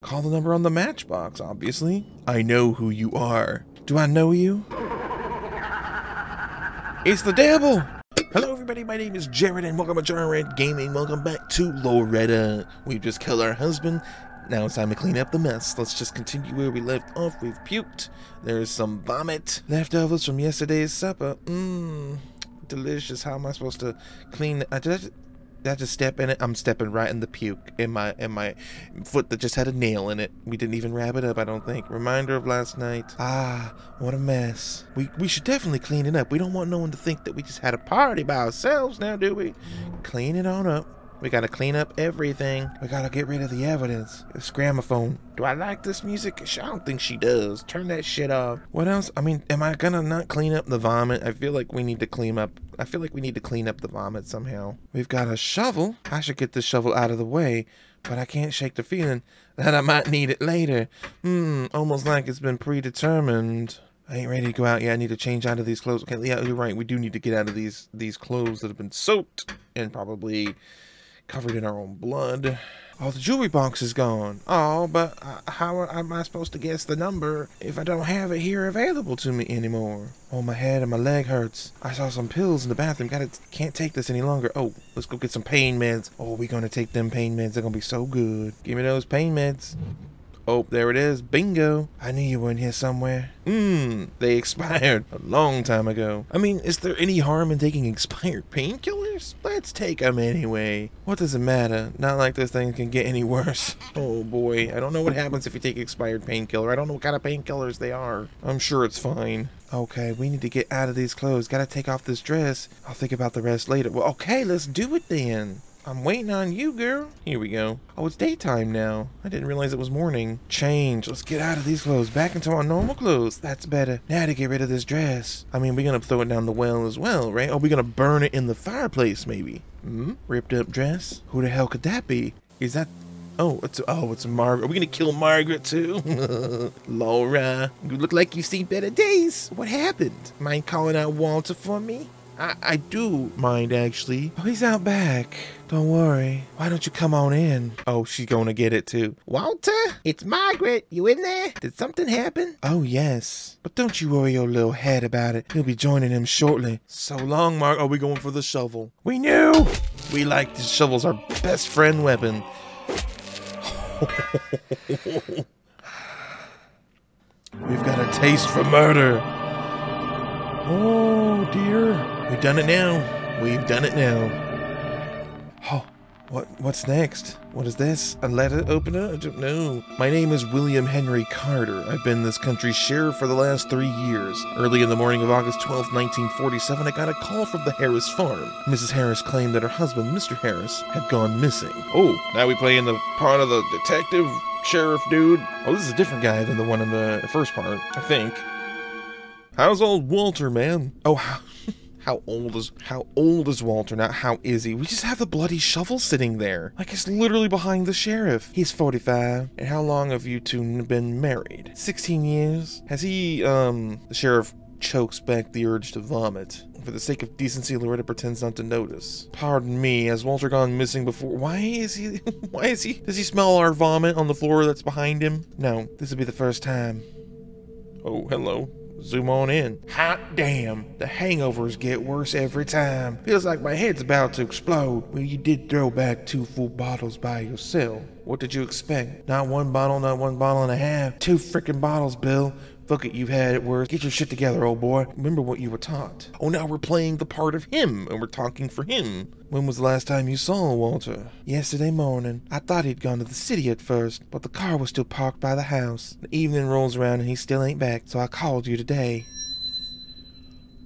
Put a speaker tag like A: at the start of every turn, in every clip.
A: Call the number on the matchbox, obviously. I know who you are. Do I know you? It's the devil! Hello everybody, my name is Jared and welcome to Jar Red Gaming. Welcome back to Loretta. We've just killed our husband. Now it's time to clean up the mess. Let's just continue where we left off. We've puked. There's some vomit. Leftovers from yesterday's supper. Mmm. Delicious. How am I supposed to clean I just just step in it? I'm stepping right in the puke in my in my foot that just had a nail in it. We didn't even wrap it up, I don't think. Reminder of last night. Ah, what a mess. We we should definitely clean it up. We don't want no one to think that we just had a party by ourselves now, do we? Clean it on up. We gotta clean up everything. We gotta get rid of the evidence. This gramophone. Do I like this music? I don't think she does. Turn that shit off. What else? I mean, am I gonna not clean up the vomit? I feel like we need to clean up. I feel like we need to clean up the vomit somehow. We've got a shovel. I should get this shovel out of the way, but I can't shake the feeling that I might need it later. Hmm, almost like it's been predetermined. I ain't ready to go out yet. I need to change out of these clothes. Okay, yeah, you're right. We do need to get out of these these clothes that have been soaked and probably covered in our own blood. Oh, the jewelry box is gone. Oh, but uh, how am I supposed to guess the number if I don't have it here available to me anymore? Oh, my head and my leg hurts. I saw some pills in the bathroom. Gotta, can't take this any longer. Oh, let's go get some pain meds. Oh, we gonna take them pain meds. They're gonna be so good. Give me those pain meds. Oh, there it is. Bingo. I knew you were in here somewhere. Mmm, they expired a long time ago. I mean, is there any harm in taking expired painkillers? Let's take them anyway. What does it matter? Not like this thing can get any worse. Oh boy, I don't know what happens if you take expired painkiller. I don't know what kind of painkillers they are. I'm sure it's fine. Okay, we need to get out of these clothes. Gotta take off this dress. I'll think about the rest later. Well, okay, let's do it then. I'm waiting on you, girl. Here we go. Oh, it's daytime now. I didn't realize it was morning. Change. Let's get out of these clothes. Back into our normal clothes. That's better. Now to get rid of this dress. I mean, we're gonna throw it down the well as well, right? Or we're gonna burn it in the fireplace, maybe. Hmm? Ripped up dress? Who the hell could that be? Is that Oh, it's oh, it's Margaret. Are we gonna kill Margaret too? Laura, you look like you've seen better days. What happened? Mind calling out Walter for me? I, I do mind actually. Oh, he's out back. Don't worry. Why don't you come on in? Oh, she's gonna get it too. Walter, it's Margaret. You in there? Did something happen? Oh, yes. But don't you worry your little head about it. He'll be joining him shortly. So long, Mark. Are we going for the shovel? We knew. We like the shovel's our best friend weapon. We've got a taste for murder. Oh dear. We've done it now. We've done it now. Oh, what what's next? What is this? A letter opener? I don't know. My name is William Henry Carter. I've been this country's sheriff for the last three years. Early in the morning of August 12, 1947, I got a call from the Harris farm. Mrs. Harris claimed that her husband, Mr. Harris, had gone missing. Oh, now we play in the part of the detective sheriff dude. Oh, this is a different guy than the one in the first part, I think. How's old Walter, man? Oh, how, old is how old is Walter now? How is he? We just have the bloody shovel sitting there. Like it's literally behind the sheriff. He's 45. And how long have you two been married? 16 years. Has he um the sheriff chokes back the urge to vomit. For the sake of decency, Loretta pretends not to notice. Pardon me, has Walter gone missing before? Why is he, why is he, does he smell our vomit on the floor that's behind him? No, this will be the first time. Oh, hello. Zoom on in. Hot damn, the hangovers get worse every time. Feels like my head's about to explode. Well, you did throw back two full bottles by yourself. What did you expect? Not one bottle, not one bottle and a half. Two freaking bottles, Bill. Fuck it, you've had it worse. Get your shit together, old boy. Remember what you were taught. Oh, now we're playing the part of him, and we're talking for him. When was the last time you saw Walter? Yesterday morning. I thought he'd gone to the city at first, but the car was still parked by the house. The evening rolls around and he still ain't back, so I called you today.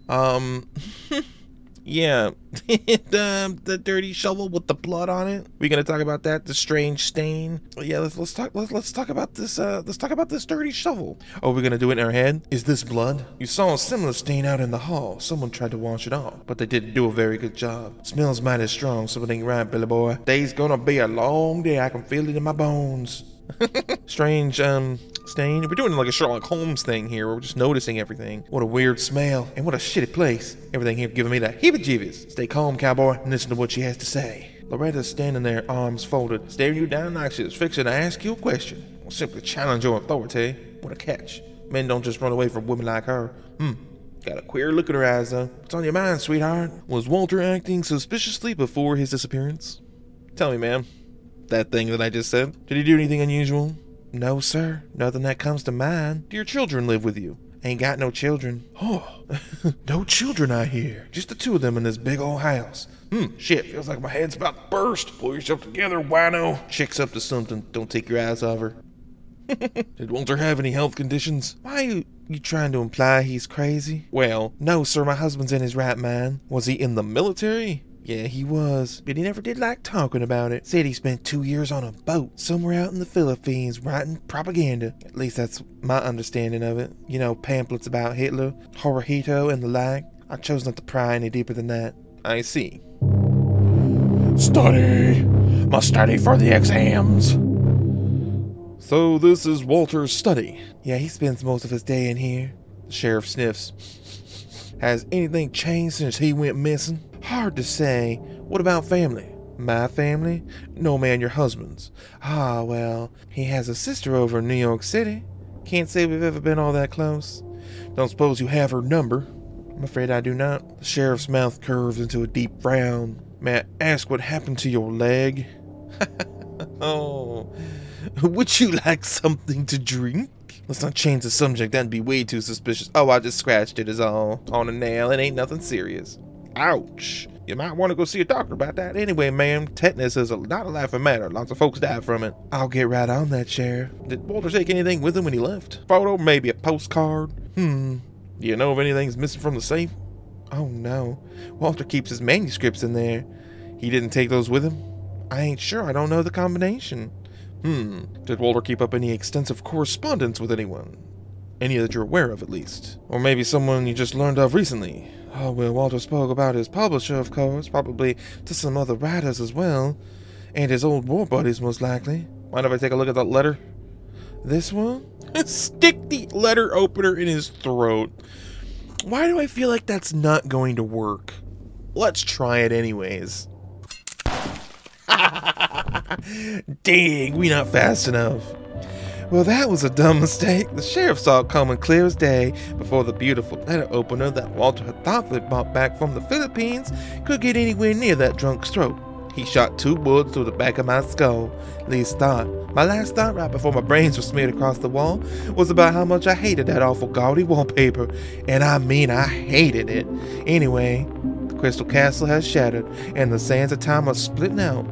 A: Um... Yeah, the the dirty shovel with the blood on it. We gonna talk about that? The strange stain. Yeah, let's let's talk let's, let's talk about this. Uh, let's talk about this dirty shovel. Oh, we're gonna do it in our head. Is this blood? You saw a similar stain out in the hall. Someone tried to wash it off, but they didn't do a very good job. Smells mighty strong, so it ain't right, Billy boy. Day's gonna be a long day. I can feel it in my bones. Strange, um, stain. We're doing like a Sherlock Holmes thing here. We're just noticing everything. What a weird smell. And what a shitty place. Everything here giving me the heebie-jeebies. Stay calm, cowboy, and listen to what she has to say. Loretta's standing there, arms folded, staring you down like she's fixing to ask you a question. Or simply challenge your authority. What a catch. Men don't just run away from women like her. Hmm. Got a queer look in her eyes, though. What's on your mind, sweetheart? Was Walter acting suspiciously before his disappearance? Tell me, ma'am. That thing that I just said. Did he do anything unusual? No, sir. Nothing that comes to mind. Do your children live with you? Ain't got no children. Oh, no children, I hear. Just the two of them in this big old house. Hmm, shit, feels like my head's about to burst. Pull yourself together, wino. Chick's up to something. Don't take your eyes off her. Did Walter have any health conditions? Why are you, you trying to imply he's crazy? Well, no, sir, my husband's in his right mind. Was he in the military? Yeah, he was, but he never did like talking about it. Said he spent two years on a boat somewhere out in the Philippines writing propaganda. At least that's my understanding of it. You know, pamphlets about Hitler, Hirohito, and the like. I chose not to pry any deeper than that. I see. Study! Must study for the exams! So this is Walter's study. Yeah, he spends most of his day in here. The sheriff sniffs. Has anything changed since he went missing? Hard to say. What about family? My family? No, man, your husband's. Ah, well, he has a sister over in New York City. Can't say we've ever been all that close. Don't suppose you have her number? I'm afraid I do not. The sheriff's mouth curves into a deep frown. May I ask what happened to your leg? oh, would you like something to drink? Let's not change the subject, that'd be way too suspicious. Oh, I just scratched it, is all. On a nail, it ain't nothing serious. Ouch. You might want to go see a doctor about that. Anyway, ma'am, tetanus is a, not a laughing matter. Lots of folks die from it. I'll get right on that, Sheriff. Did Walter take anything with him when he left? Photo, maybe a postcard? Hmm. Do you know if anything's missing from the safe? Oh no. Walter keeps his manuscripts in there. He didn't take those with him? I ain't sure. I don't know the combination. Hmm. Did Walter keep up any extensive correspondence with anyone? Any that you're aware of, at least. Or maybe someone you just learned of recently. Oh, well, Walter spoke about his publisher, of course, probably to some other writers as well. And his old war buddies, most likely. Mind if I take a look at that letter? This one? Stick the letter opener in his throat. Why do I feel like that's not going to work? Let's try it anyways. Dang, we not fast enough. Well, that was a dumb mistake. The sheriff saw it coming clear as day before the beautiful letter opener that Walter had thoughtfully brought back from the Philippines could get anywhere near that drunk's throat. He shot two bullets through the back of my skull. Least thought. My last thought right before my brains were smeared across the wall was about how much I hated that awful gaudy wallpaper. And I mean, I hated it. Anyway, the Crystal Castle has shattered, and the sands of time are splitting out.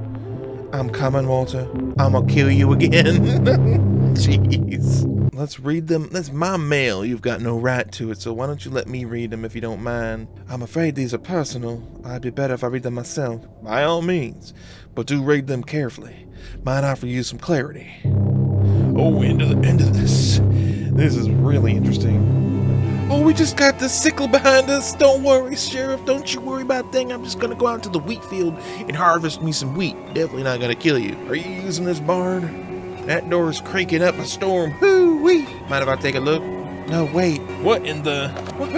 A: I'm coming, Walter. I'm gonna kill you again. Jeez. Let's read them. That's my mail. You've got no right to it, so why don't you let me read them if you don't mind? I'm afraid these are personal. I'd be better if I read them myself. By all means. But do read them carefully. Might offer you some clarity. Oh, into the end of this. This is really interesting. Oh, we just got the sickle behind us. Don't worry, Sheriff. Don't you worry about a thing. I'm just gonna go out to the wheat field and harvest me some wheat. Definitely not gonna kill you. Are you using this barn? That door's cranking up a storm. Whoo wee. Mind if I take a look? No, wait. What in the? What?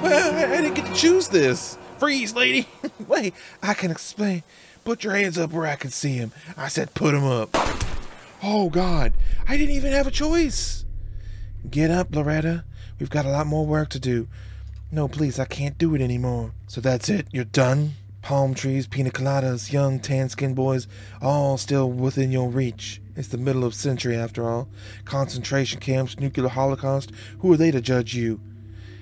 A: Well, I didn't get to choose this. Freeze, lady. wait, I can explain. Put your hands up where I can see him. I said put them up. Oh, God. I didn't even have a choice. Get up, Loretta. We've got a lot more work to do. No, please, I can't do it anymore. So that's it. You're done? Palm trees, pina coladas, young tan skinned boys, all still within your reach. It's the middle of the century, after all. Concentration camps, nuclear holocaust. Who are they to judge you?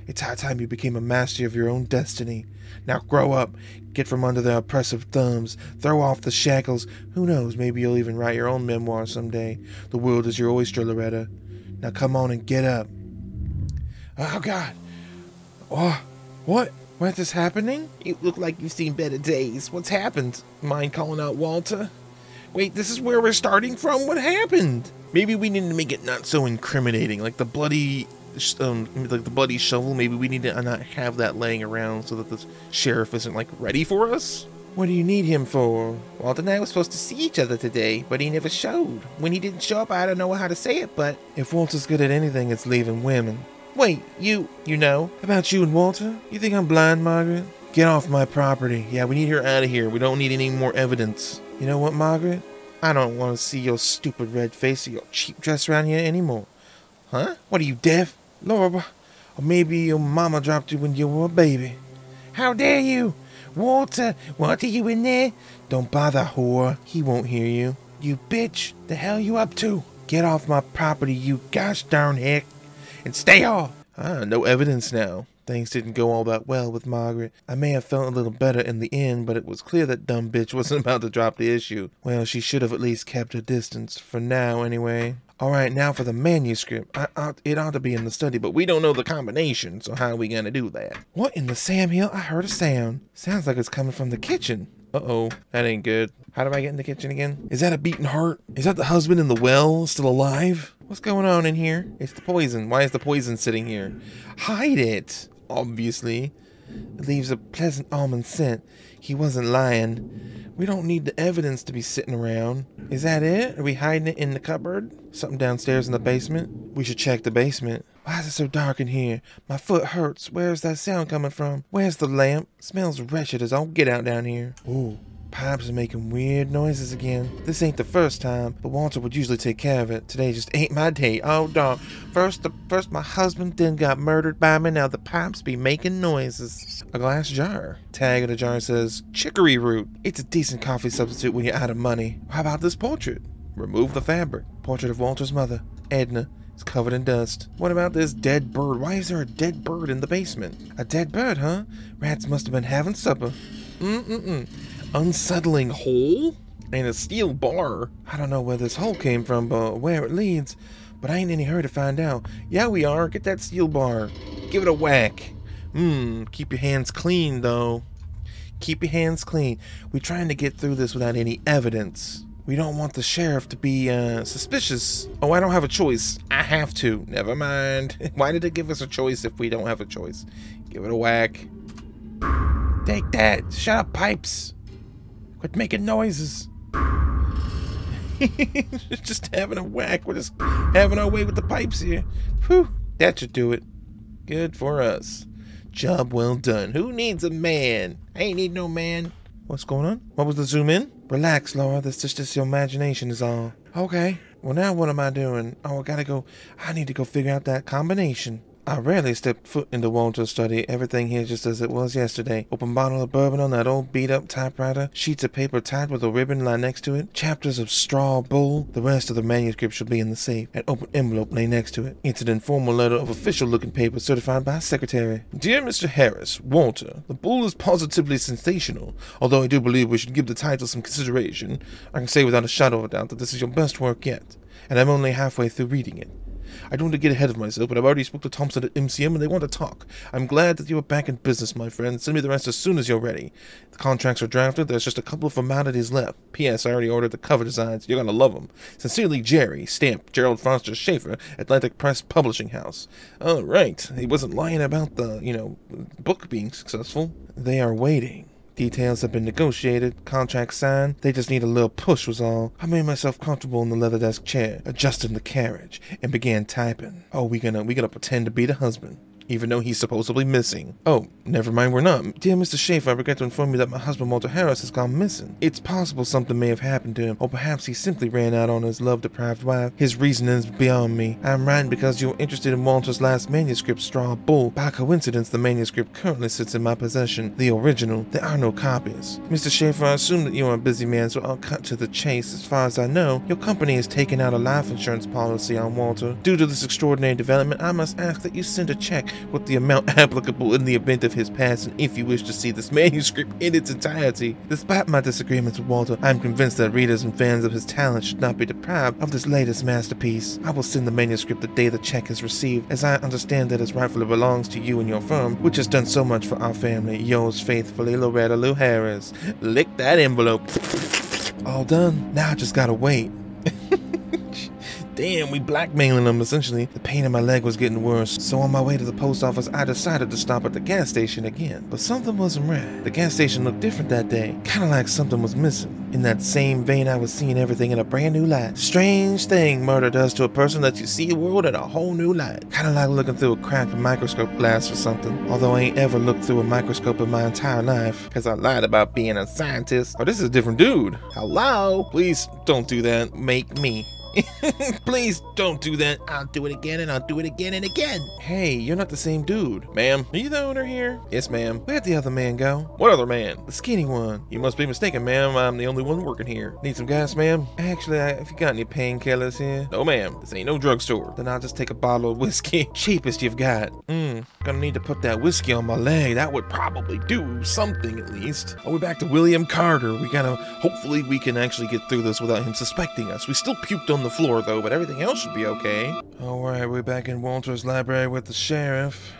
A: It's high time you became a master of your own destiny. Now grow up, get from under their oppressive thumbs, throw off the shackles. Who knows, maybe you'll even write your own memoir someday. The world is your oyster, Loretta. Now come on and get up. Oh, God. Oh, what? What is this happening? You look like you've seen better days. What's happened? Mind calling out Walter? Wait, this is where we're starting from? What happened? Maybe we need to make it not so incriminating, like the bloody, um, like the bloody shovel. Maybe we need to not have that laying around so that the sheriff isn't like ready for us. What do you need him for? Walter and I were supposed to see each other today, but he never showed. When he didn't show up, I don't know how to say it, but if Walter's good at anything, it's leaving women. Wait, you, you know about you and Walter? You think I'm blind, Margaret? Get off my property. Yeah, we need her out of here. We don't need any more evidence. You know what, Margaret? I don't want to see your stupid red face or your cheap dress around here anymore. Huh? What are you, deaf? Laura, or maybe your mama dropped you when you were a baby. How dare you? Walter, what are you in there? Don't bother, whore. He won't hear you. You bitch, the hell you up to? Get off my property, you gosh darn hick, and stay off. Ah, no evidence now. Things didn't go all that well with Margaret. I may have felt a little better in the end, but it was clear that dumb bitch wasn't about to drop the issue. Well, she should have at least kept her distance, for now anyway. Alright, now for the manuscript. I, I, it ought to be in the study, but we don't know the combination, so how are we gonna do that? What in the Sam Hill? I heard a sound. Sounds like it's coming from the kitchen. Uh-oh, that ain't good. How do I get in the kitchen again? Is that a beating heart? Is that the husband in the well still alive? What's going on in here? It's the poison. Why is the poison sitting here? Hide it! Obviously. It leaves a pleasant almond scent. He wasn't lying. We don't need the evidence to be sitting around. Is that it? Are we hiding it in the cupboard? Something downstairs in the basement? We should check the basement. Why is it so dark in here? My foot hurts. Where's that sound coming from? Where's the lamp? smells wretched as all get out down here. Ooh, Pipes are making weird noises again. This ain't the first time, but Walter would usually take care of it. Today just ain't my day. Oh, dog. First, the, first my husband, then got murdered by me. Now the pipes be making noises. A glass jar. Tag of the jar says chicory root. It's a decent coffee substitute when you're out of money. How about this portrait? Remove the fabric. Portrait of Walter's mother, Edna. It's covered in dust. What about this dead bird? Why is there a dead bird in the basement? A dead bird, huh? Rats must have been having supper. Mm-mm-mm unsettling hole and a steel bar. I don't know where this hole came from, but where it leads. But I ain't in any hurry to find out. Yeah, we are. Get that steel bar. Give it a whack. Hmm, keep your hands clean, though. Keep your hands clean. We're trying to get through this without any evidence. We don't want the sheriff to be uh, suspicious. Oh, I don't have a choice. I have to. Never mind. Why did it give us a choice if we don't have a choice? Give it a whack. Take that. Shut up, pipes. Quit making noises. just having a whack. We're just having our way with the pipes here. Whew, that should do it. Good for us. Job well done. Who needs a man? I ain't need no man. What's going on? What was the zoom in? Relax, Laura. That's just, just your imagination is all. Okay. Well, now what am I doing? Oh, I gotta go. I need to go figure out that combination. I rarely step foot into Walter's study. Everything here just as it was yesterday. Open bottle of bourbon on that old beat-up typewriter. Sheets of paper tied with a ribbon lying next to it. Chapters of straw bull. The rest of the manuscript should be in the safe. An open envelope lay next to it. It's an informal letter of official-looking paper certified by secretary. Dear Mr. Harris, Walter, the bull is positively sensational. Although I do believe we should give the title some consideration, I can say without a shadow of a doubt that this is your best work yet. And I'm only halfway through reading it. I don't want to get ahead of myself, but I've already spoke to Thompson at MGM and they want to talk. I'm glad that you are back in business, my friend. Send me the rest as soon as you're ready. The contracts are drafted. There's just a couple of formalities left. P.S. I already ordered the cover designs. You're gonna love them. Sincerely, Jerry. Stamp. Gerald Foster Schaefer, Atlantic Press Publishing House. All right. He wasn't lying about the, you know, book being successful. They are waiting. Details have been negotiated, contract signed. They just need a little push was all. I made myself comfortable in the leather desk chair, adjusted the carriage, and began typing. Oh, we gonna we gonna pretend to be the husband even though he's supposedly missing. Oh, never mind, we're not. Dear Mr. Schaefer, I regret to inform you that my husband Walter Harris has gone missing. It's possible something may have happened to him, or perhaps he simply ran out on his love-deprived wife. His reasoning is beyond me. I'm writing because you're interested in Walter's last manuscript, Straw Bull. By coincidence, the manuscript currently sits in my possession. The original. There are no copies. Mr. Schaefer, I assume that you are a busy man, so I'll cut to the chase. As far as I know, your company has taken out a life insurance policy on Walter. Due to this extraordinary development, I must ask that you send a check with the amount applicable in the event of his passing if you wish to see this manuscript in its entirety. Despite my disagreements with Walter, I am convinced that readers and fans of his talent should not be deprived of this latest masterpiece. I will send the manuscript the day the check is received, as I understand that it rightfully belongs to you and your firm, which has done so much for our family. Yours faithfully, Loretta Lou Harris. Lick that envelope. All done. Now I just gotta wait. Damn, we blackmailing them essentially. The pain in my leg was getting worse, so on my way to the post office, I decided to stop at the gas station again. But something wasn't right. The gas station looked different that day, kinda like something was missing. In that same vein, I was seeing everything in a brand new light. Strange thing murder does to a person that you see the world in a whole new light. Kinda like looking through a cracked microscope glass or something. Although I ain't ever looked through a microscope in my entire life, cause I lied about being a scientist. Oh, this is a different dude. Hello? Please don't do that. Make me. Please don't do that. I'll do it again and I'll do it again and again. Hey, you're not the same dude. Ma'am, are you the owner here? Yes, ma'am. Where'd the other man go? What other man? The skinny one. You must be mistaken, ma'am. I'm the only one working here. Need some gas, ma'am? Actually, I, if you got any painkillers here? No, ma'am. This ain't no drugstore. Then I'll just take a bottle of whiskey. Cheapest you've got. Mmm. Gonna need to put that whiskey on my leg. That would probably do something at least. Oh, we're back to William Carter. We gotta, hopefully we can actually get through this without him suspecting us. We still puked on the floor though, but everything else should be okay. Alright, we're back in Walter's library with the sheriff.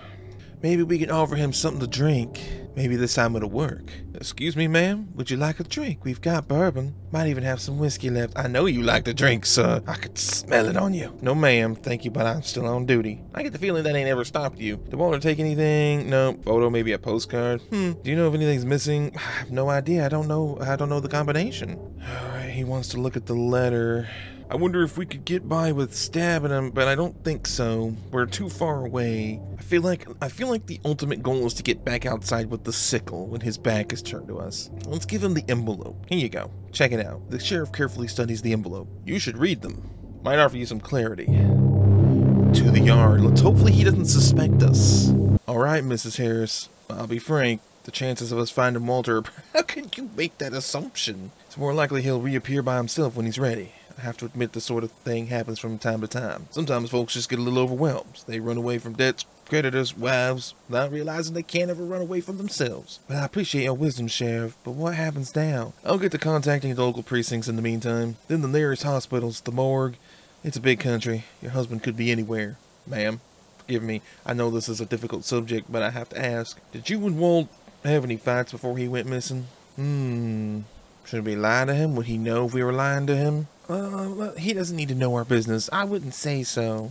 A: Maybe we can offer him something to drink. Maybe this time it'll work. Excuse me, ma'am. Would you like a drink? We've got bourbon. Might even have some whiskey left. I know you like to drink, sir. I could smell it on you. No, ma'am. Thank you, but I'm still on duty. I get the feeling that ain't ever stopped you. Did Walter take anything? No. Photo, maybe a postcard? Hmm. Do you know if anything's missing? I have no idea. I don't know. I don't know the combination. All right. He wants to look at the letter. I wonder if we could get by with stabbing him, but I don't think so. We're too far away. I feel like I feel like the ultimate goal is to get back outside with the sickle when his back is turned to us. Let's give him the envelope. Here you go. Check it out. The sheriff carefully studies the envelope. You should read them. Might offer you some clarity. To the yard. Let's hopefully he doesn't suspect us. Alright, Mrs. Harris. I'll be frank. The chances of us finding Walter, how can you make that assumption? It's more likely he'll reappear by himself when he's ready. Have to admit this sort of thing happens from time to time. Sometimes folks just get a little overwhelmed. They run away from debts, creditors, wives, not realizing they can't ever run away from themselves. But I appreciate your wisdom, Sheriff, but what happens now? I'll get to contacting the local precincts in the meantime. Then the nearest hospitals, the morgue. It's a big country. Your husband could be anywhere. Ma'am, forgive me. I know this is a difficult subject, but I have to ask. Did you and Walt have any fights before he went missing? Hmm. Should we lie to him? Would he know if we were lying to him? Well, he doesn't need to know our business. I wouldn't say so.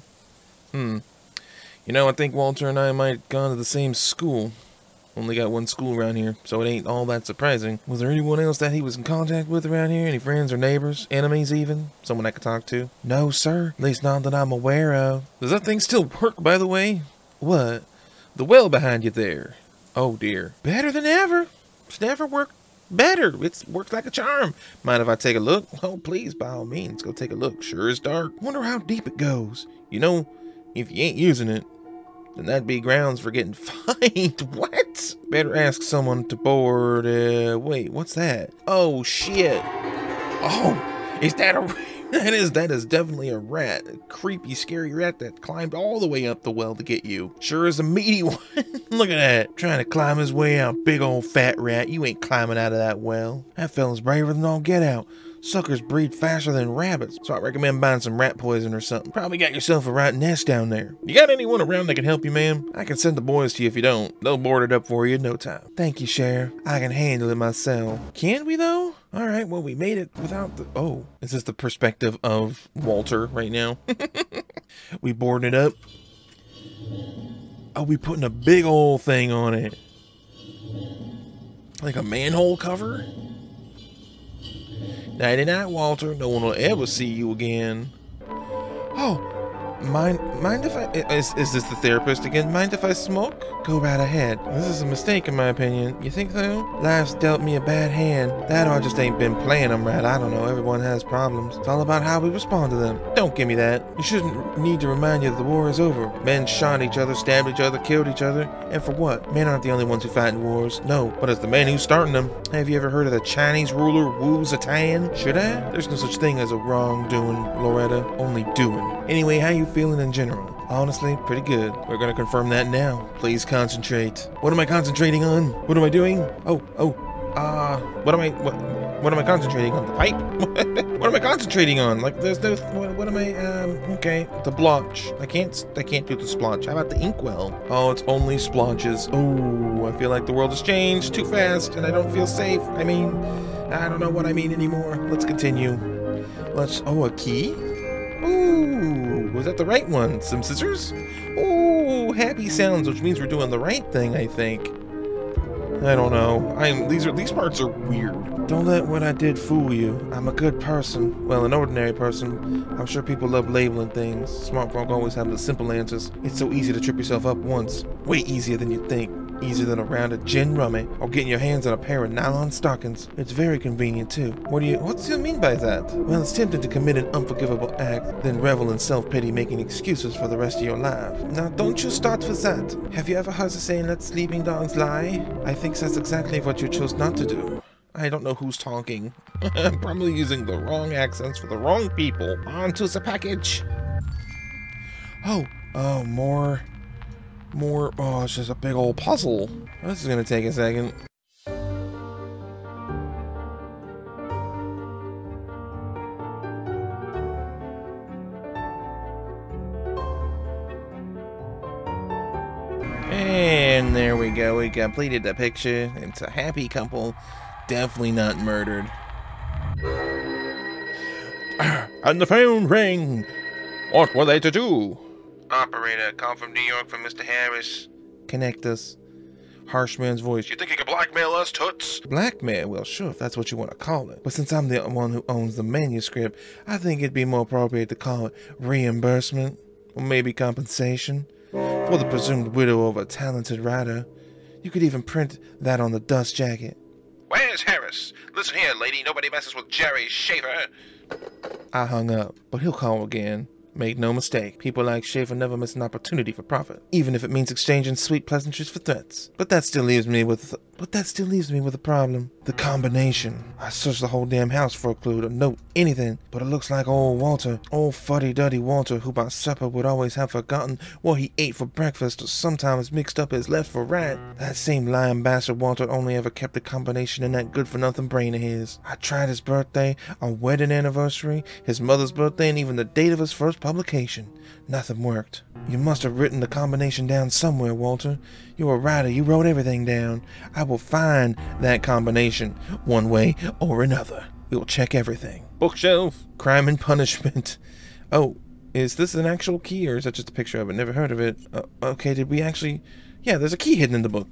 A: Hmm. You know, I think Walter and I might have gone to the same school. Only got one school around here, so it ain't all that surprising. Was there anyone else that he was in contact with around here? Any friends or neighbors? Enemies even? Someone I could talk to? No, sir. At least not that I'm aware of. Does that thing still work, by the way? What? The well behind you there. Oh, dear. Better than ever. It's never worked better. It's works like a charm. Mind if I take a look? Oh, please, by all means, go take a look. Sure is dark. Wonder how deep it goes. You know, if you ain't using it, then that'd be grounds for getting fined. what? Better ask someone to board. Uh, wait, what's that? Oh, shit. Oh, is that a... That is, that is definitely a rat. A creepy, scary rat that climbed all the way up the well to get you. Sure is a meaty one. Look at that. Trying to climb his way out. Big old fat rat. You ain't climbing out of that well. That fella's braver than all get out. Suckers breed faster than rabbits, so I recommend buying some rat poison or something. Probably got yourself a rat nest down there. You got anyone around that can help you, ma'am? I can send the boys to you if you don't. They'll board it up for you in no time. Thank you, Sheriff. I can handle it myself. Can we, though? All right, well, we made it without the... Oh, is this the perspective of Walter right now? we boarding it up. Oh, we putting a big old thing on it. Like a manhole cover? Nighty night, Walter. No one will ever see you again. Oh, mind mind if I is is this the therapist again? Mind if I smoke? Go right ahead. This is a mistake in my opinion. You think so? Life's dealt me a bad hand. That or I just ain't been playing them right. I don't know. Everyone has problems. It's all about how we respond to them. Don't give me that. You shouldn't need to remind you that the war is over. Men shot each other, stabbed each other, killed each other. And for what? Men aren't the only ones who fight in wars. No, but it's the men who's starting them. Have you ever heard of the Chinese ruler Wu Zetian? Should I? There's no such thing as a wrongdoing, Loretta. Only doing. Anyway, how you feeling in general? Honestly, pretty good. We're gonna confirm that now. Please concentrate. What am I concentrating on? What am I doing? Oh, oh, uh, what am I, what, what am I concentrating on? The pipe? what am I concentrating on? Like, there's no, what, what am I, um, okay. The blotch. I can't, I can't do the splotch. How about the inkwell? Oh, it's only splotches. Oh, I feel like the world has changed too fast and I don't feel safe. I mean, I don't know what I mean anymore. Let's continue. Let's, oh, a key? Ooh, was that the right one? Some scissors? Oh, happy sounds, which means we're doing the right thing, I think. I don't know. I'm these are these parts are weird. Don't let what I did fool you. I'm a good person. Well, an ordinary person. I'm sure people love labeling things. Smart folk always have the simple answers. It's so easy to trip yourself up once. Way easier than you think. Easier than a round of gin rummy eh? or getting your hands on a pair of nylon stockings. It's very convenient too. What do you what do you mean by that? Well, it's tempting to commit an unforgivable act, then revel in self-pity making excuses for the rest of your life. Now don't you start with that. Have you ever heard the saying let sleeping dogs lie? I think that's exactly what you chose not to do. I don't know who's talking. I'm probably using the wrong accents for the wrong people. On to the package. Oh, oh, more more. Oh, it's just a big old puzzle. This is gonna take a second. And there we go. We completed the picture. It's a happy couple. Definitely not murdered. And the phone rang. What were they to do? Operator, call from New York from Mr. Harris. Connect us. Harsh man's voice. You think you can blackmail us, Toots? Blackmail? Well, sure, if that's what you want to call it. But since I'm the one who owns the manuscript, I think it'd be more appropriate to call it reimbursement, or maybe compensation, for the presumed widow of a talented writer. You could even print that on the dust jacket. Where's Harris? Listen here, lady, nobody messes with Jerry Schaefer. I hung up, but he'll call again. Make no mistake, people like Schaefer never miss an opportunity for profit, even if it means exchanging sweet pleasantries for threats. But that still leaves me with but that still leaves me with a problem. The combination. I searched the whole damn house for a clue, to note, anything, but it looks like old Walter, old fuddy-duddy Walter, who by supper would always have forgotten what he ate for breakfast or sometimes mixed up his left for right. That same lying bastard Walter only ever kept the combination in that good-for-nothing brain of his. I tried his birthday, our wedding anniversary, his mother's birthday, and even the date of his first publication. Nothing worked. You must have written the combination down somewhere, Walter. You're a writer. You wrote everything down. I will find that combination one way or another. We'll check everything. Bookshelf. Crime and punishment. Oh, is this an actual key or is that just a picture of it? Never heard of it. Uh, okay, did we actually... Yeah, there's a key hidden in the book.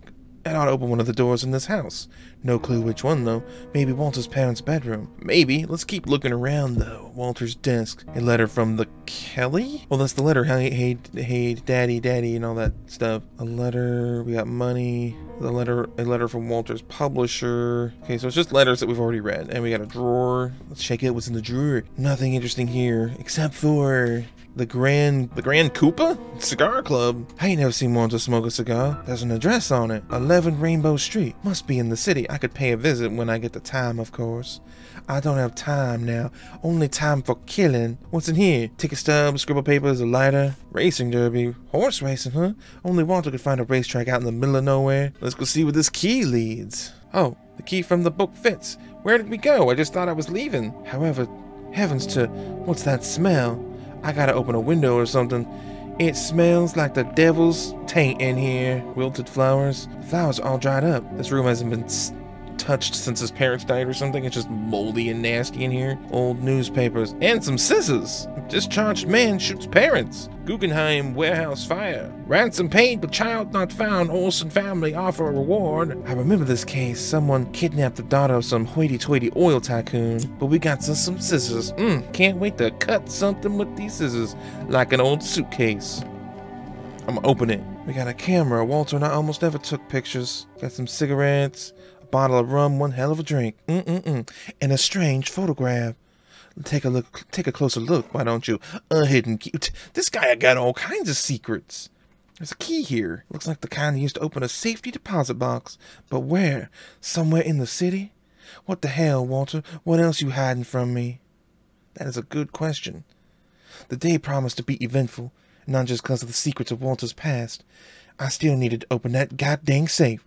A: That ought to open one of the doors in this house. No clue which one, though. Maybe Walter's parents' bedroom. Maybe. Let's keep looking around, though. Walter's desk. A letter from the Kelly? Well, that's the letter. Hey, hey, hey, daddy, daddy, and all that stuff. A letter. We got money. The letter. A letter from Walter's publisher. Okay, so it's just letters that we've already read. And we got a drawer. Let's check out what's in the drawer. Nothing interesting here, except for the Grand the Grand Cooper Cigar Club. I ain't never seen one to smoke a cigar. There's an address on it. 11 Rainbow Street. Must be in the city. I could pay a visit when I get the time, of course. I don't have time now. Only time for killing. What's in here? Ticket stubs, scribble papers, a lighter, racing derby, horse racing, huh? Only Walter could find a racetrack out in the middle of nowhere. Let's go see where this key leads. Oh, the key from the book fits. Where did we go? I just thought I was leaving. However, heavens to, what's that smell? I gotta open a window or something. It smells like the devil's taint in here. Wilted flowers. The flowers are all dried up. This room hasn't been touched since his parents died or something. It's just moldy and nasty in here. Old newspapers. And some scissors. Discharged man shoots parents. Guggenheim warehouse fire. Ransom paid but child not found. Olsen family offer a reward. I remember this case. Someone kidnapped the daughter of some hoity-toity oil tycoon. But we got some, some scissors. Mmm, can't wait to cut something with these scissors. Like an old suitcase. I'm gonna open it. We got a camera. Walter and I almost never took pictures. Got some cigarettes, bottle of rum, one hell of a drink. Mm-mm-mm. And a strange photograph. Take a look. Take a closer look, why don't you? A hidden key. This guy got all kinds of secrets. There's a key here. Looks like the kind used to open a safety deposit box. But where? Somewhere in the city? What the hell, Walter? What else you hiding from me? That is a good question. The day promised to be eventful, not just because of the secrets of Walter's past. I still needed to open that goddamn safe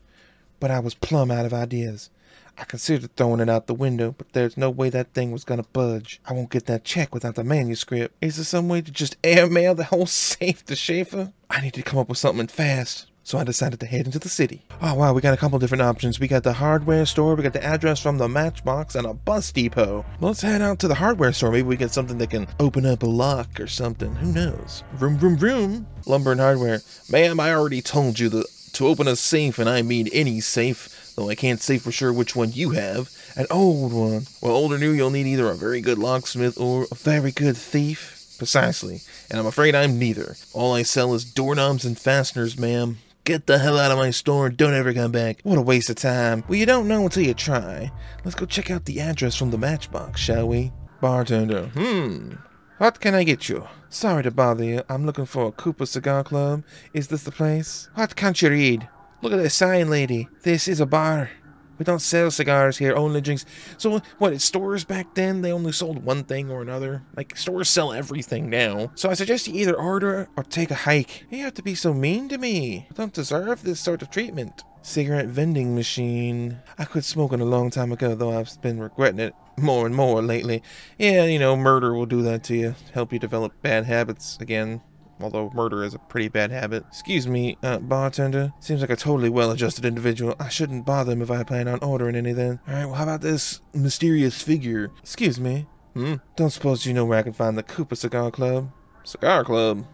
A: but I was plumb out of ideas. I considered throwing it out the window, but there's no way that thing was gonna budge. I won't get that check without the manuscript. Is there some way to just airmail the whole safe to Schaefer? I need to come up with something fast. So I decided to head into the city. Oh wow, we got a couple different options. We got the hardware store, we got the address from the Matchbox, and a bus depot. Let's head out to the hardware store. Maybe we get something that can open up a lock or something. Who knows? Vroom, vroom, vroom. Lumber and hardware. Ma'am, I already told you that to open a safe, and I mean any safe, though I can't say for sure which one you have. An old one. Well, old or new, you'll need either a very good locksmith or a very good thief. Precisely. And I'm afraid I'm neither. All I sell is doorknobs and fasteners, ma'am. Get the hell out of my store and don't ever come back. What a waste of time. Well, you don't know until you try. Let's go check out the address from the matchbox, shall we? Bartender. Hmm. What can I get you? Sorry to bother you. I'm looking for a Cooper Cigar Club. Is this the place? What can't you read? Look at the sign, lady. This is a bar. We don't sell cigars here, only drinks. So, what, at stores back then, they only sold one thing or another? Like, stores sell everything now. So I suggest you either order or take a hike. You have to be so mean to me. I don't deserve this sort of treatment. Cigarette vending machine. I quit smoking a long time ago, though I've been regretting it more and more lately. Yeah, you know, murder will do that to you. Help you develop bad habits again although murder is a pretty bad habit. Excuse me, uh, bartender. Seems like a totally well-adjusted individual. I shouldn't bother him if I plan on ordering anything. Alright, well, how about this mysterious figure? Excuse me. Hmm? Don't suppose you know where I can find the Cooper Cigar Club? Cigar Club?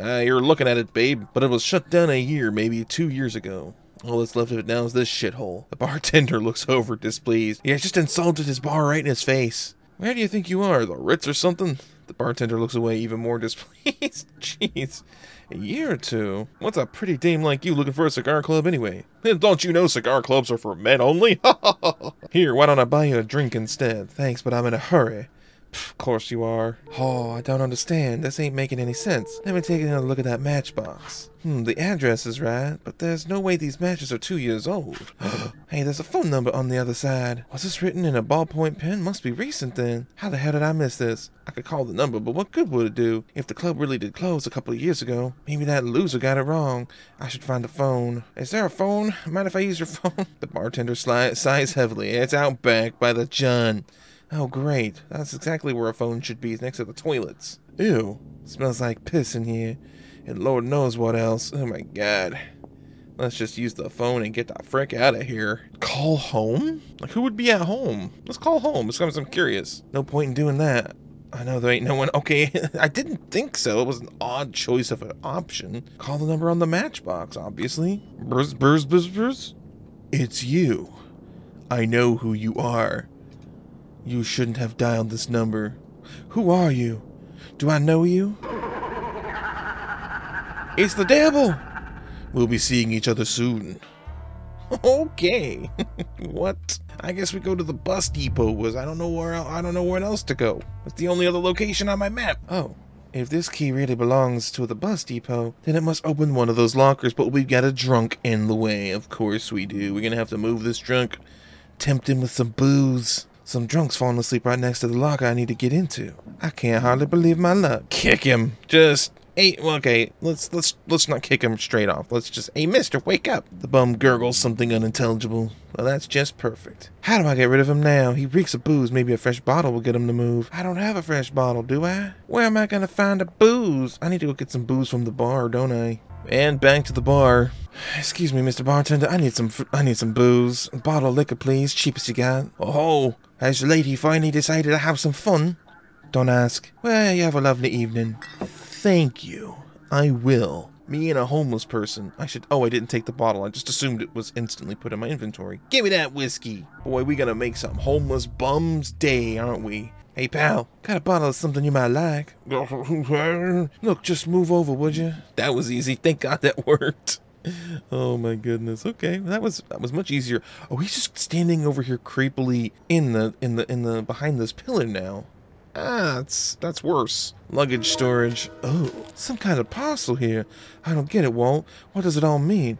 A: Ah, uh, you're looking at it, babe. But it was shut down a year, maybe two years ago. All that's left of it now is this shithole. The bartender looks over displeased. He has just insulted his bar right in his face. Where do you think you are, the Ritz or something? The bartender looks away even more displeased. Jeez. A year or two? What's a pretty dame like you looking for a cigar club anyway? Don't you know cigar clubs are for men only? Here, why don't I buy you a drink instead? Thanks, but I'm in a hurry. Of course you are. Oh, I don't understand. This ain't making any sense. Let me take another look at that matchbox. Hmm, the address is right, but there's no way these matches are two years old. hey, there's a phone number on the other side. Was this written in a ballpoint pen? Must be recent then. How the hell did I miss this? I could call the number, but what good would it do? If the club really did close a couple of years ago, maybe that loser got it wrong. I should find a phone. Is there a phone? Mind if I use your phone? The bartender sighs heavily. It's out back by the John. Oh, great. That's exactly where a phone should be, next to the toilets. Ew. Smells like piss in here and Lord knows what else. Oh my god. Let's just use the phone and get the frick out of here. Call home? Like, who would be at home? Let's call home, because I'm curious. No point in doing that. I know there ain't no one. Okay, I didn't think so. It was an odd choice of an option. Call the number on the matchbox, obviously. Brz, brz, brz, brz. It's you. I know who you are. You shouldn't have dialed this number. Who are you? Do I know you? It's the devil! We'll be seeing each other soon. Okay. what? I guess we go to the bus depot was I don't know where I don't know where else to go. It's the only other location on my map. Oh. If this key really belongs to the bus depot, then it must open one of those lockers, but we've got a drunk in the way. Of course we do. We're gonna have to move this drunk, tempt him with some booze. Some drunk's falling asleep right next to the locker I need to get into. I can't hardly believe my luck. Kick him. Just Hey, okay, let's let's let's not kick him straight off. Let's just, hey, Mister, wake up. The bum gurgles something unintelligible. Well, that's just perfect. How do I get rid of him now? He reeks of booze. Maybe a fresh bottle will get him to move. I don't have a fresh bottle, do I? Where am I gonna find a booze? I need to go get some booze from the bar, don't I? And back to the bar. Excuse me, Mr. Bartender. I need some. I need some booze. A bottle of liquor, please. Cheapest you got. Oh, has the lady finally decided to have some fun? Don't ask. Well, you have a lovely evening. Thank you. I will. Me and a homeless person. I should. Oh, I didn't take the bottle. I just assumed it was instantly put in my inventory. Give me that whiskey. Boy, we gonna make some homeless bums day, aren't we? Hey, pal, got a bottle of something you might like. Look, just move over, would you? That was easy. Thank God that worked. Oh my goodness. Okay, that was that was much easier. Oh, he's just standing over here creepily in the in the in the behind this pillar now. Ah, that's, that's worse. Luggage storage. Oh, some kind of parcel here. I don't get it, Walt. What does it all mean?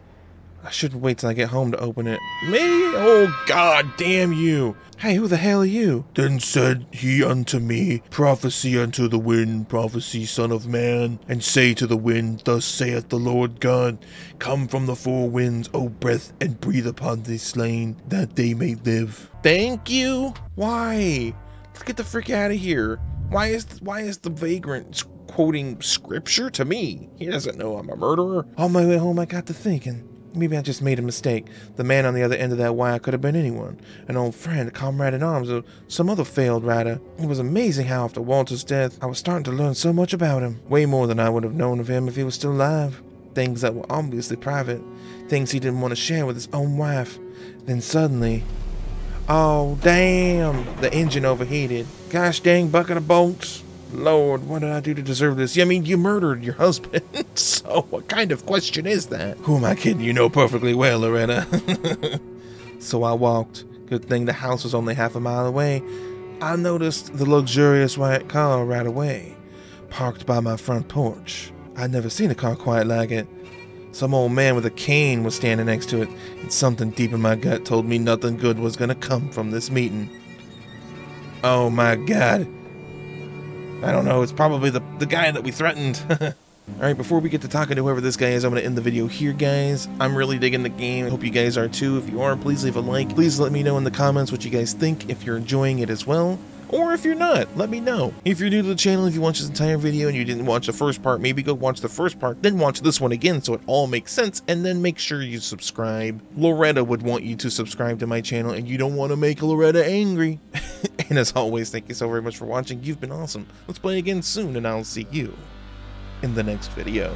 A: I shouldn't wait till I get home to open it. Me? Oh, god damn you. Hey, who the hell are you?
B: Then said he unto me, Prophecy unto the wind, prophecy, son of man, and say to the wind, Thus saith the Lord God, Come from the four winds, O breath, and breathe upon the slain, that they may live.
A: Thank you? Why? Let's get the freak out of here. Why is why is the vagrant quoting scripture to me. He doesn't know I'm a murderer.
B: On my way home, I got to thinking. Maybe I just made a mistake. The man on the other end of that wire could have been anyone. An old friend, a comrade in arms, or some other failed rider. It was amazing how after Walter's death, I was starting to learn so much about him. Way more than I would have known of him if he was still alive. Things that were obviously private. Things he didn't want to share with his own wife. Then suddenly... Oh, damn! The engine overheated. Gosh dang bucket of bolts. Lord, what did I do to deserve this?
A: I mean, you murdered your husband, so what kind of question is that?
B: Who am I kidding? You know perfectly well, Loretta. so I walked. Good thing the house was only half a mile away. I noticed the luxurious white car right away, parked by my front porch. I'd never seen a car quite like it. Some old man with a cane was standing next to it, and something deep in my gut told me nothing good was gonna come from this meeting. Oh my god. I don't know, it's probably the, the guy that we threatened. Alright, before we get to talking to whoever this guy is, I'm going to end the video here, guys. I'm really digging the game. I hope you guys are too. If you are, please leave a like. Please let me know in the comments what you guys think, if you're enjoying it as well. Or if you're not, let me know. If you're new to the channel, if you watched this entire video and you didn't watch the first part, maybe go watch the first part, then watch this one again so it all makes sense, and then make sure you subscribe. Loretta would want you to subscribe to my channel, and you don't want to make Loretta angry. and as always, thank you so very much for watching. You've been awesome. Let's play again soon, and I'll see you in the next video.